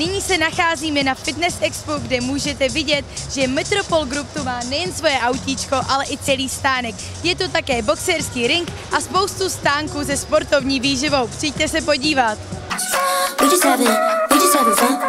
Nyní se nacházíme na Fitness Expo, kde můžete vidět, že Metropol Group tu má nejen svoje autíčko, ale i celý stánek. Je tu také boxerský ring a spoustu stánků se sportovní výživou. Přijďte se podívat. We just having, we just having fun,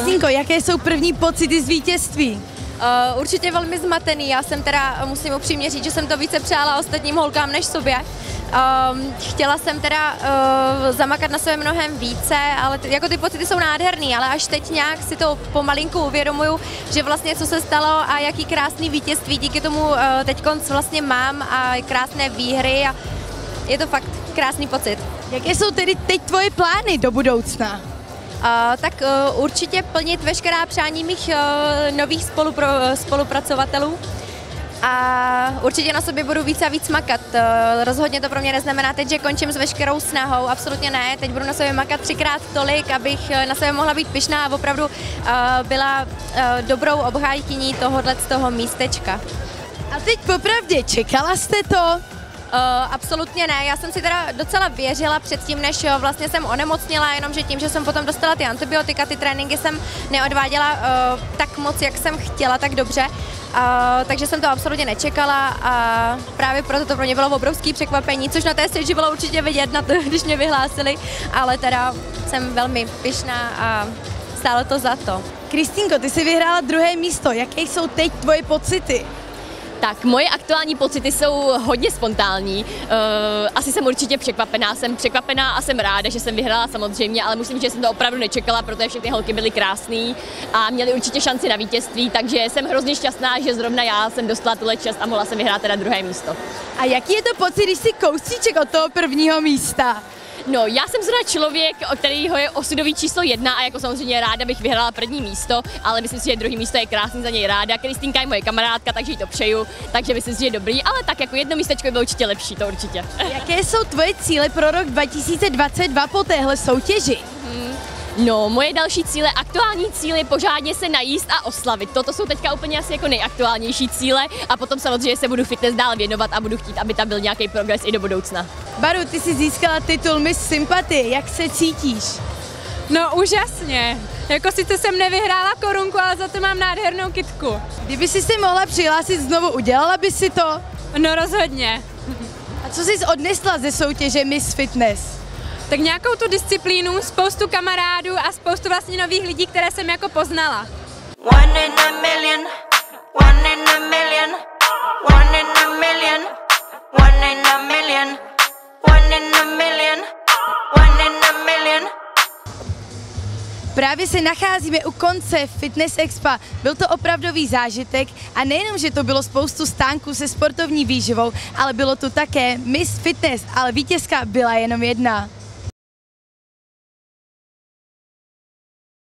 Kristýnko, jaké jsou první pocity z vítězství? Uh, určitě velmi zmatený. Já jsem teda, musím upřímně říct, že jsem to více přála ostatním holkám než sobě. Um, chtěla jsem teda uh, zamakat na sebe mnohem více, ale t- jako ty pocity jsou nádherný, ale až teď nějak si to pomalinku uvědomuju, že vlastně co se stalo a jaký krásný vítězství díky tomu uh, teď vlastně mám a krásné výhry a je to fakt krásný pocit. Jaké jsou tedy teď tvoje plány do budoucna? Tak uh, určitě plnit veškerá přání mých uh, nových spolupro, spolupracovatelů a určitě na sobě budu víc a víc makat. Uh, rozhodně to pro mě neznamená teď, že končím s veškerou snahou, absolutně ne. Teď budu na sobě makat třikrát tolik, abych na sebe mohla být pyšná a opravdu byla dobrou obhájkyní tohohle z toho místečka. A teď popravdě, čekala jste to? Uh, absolutně ne, já jsem si teda docela věřila předtím, než jo, vlastně jsem onemocněla, jenomže tím, že jsem potom dostala ty antibiotika, ty tréninky jsem neodváděla uh, tak moc, jak jsem chtěla, tak dobře, uh, takže jsem to absolutně nečekala a právě proto to pro mě bylo obrovské překvapení, což na té stage bylo určitě vidět, na to, když mě vyhlásili, ale teda jsem velmi pyšná a stálo to za to. Kristýnko, ty jsi vyhrála druhé místo, jaké jsou teď tvoje pocity? Tak moje aktuální pocity jsou hodně spontánní. Uh, asi jsem určitě překvapená. Jsem překvapená a jsem ráda, že jsem vyhrála samozřejmě, ale musím že jsem to opravdu nečekala, protože všechny holky byly krásné a měly určitě šanci na vítězství, takže jsem hrozně šťastná, že zrovna já jsem dostala tuhle čest a mohla jsem vyhrát teda druhé místo. A jaký je to pocit, když si kousíček od toho prvního místa? No, já jsem zrovna člověk, o kterýho je osudový číslo jedna a jako samozřejmě ráda bych vyhrála první místo, ale myslím si, že druhý místo je krásný za něj ráda. Kristýnka je moje kamarádka, takže jí to přeju, takže myslím si, že je dobrý, ale tak jako jedno místečko by bylo určitě lepší, to určitě. Jaké jsou tvoje cíle pro rok 2022 po téhle soutěži? No, moje další cíle, aktuální cíle je pořádně se najíst a oslavit. Toto jsou teďka úplně asi jako nejaktuálnější cíle a potom samozřejmě se budu fitness dál věnovat a budu chtít, aby tam byl nějaký progres i do budoucna. Baru, ty jsi získala titul Miss Sympathy, jak se cítíš? No úžasně. Jako sice jsem nevyhrála korunku, ale za to mám nádhernou kitku. Kdyby si si mohla přihlásit znovu, udělala by si to? No rozhodně. A co jsi odnesla ze soutěže Miss Fitness? Tak nějakou tu disciplínu, spoustu kamarádů a spoustu vlastně nových lidí, které jsem jako poznala. One in a million, one in a million, one in a million, one in a million, one in a million, one in a million. Právě se nacházíme u konce Fitness Expa. Byl to opravdový zážitek a nejenom, že to bylo spoustu stánků se sportovní výživou, ale bylo tu také Miss Fitness, ale vítězka byla jenom jedna.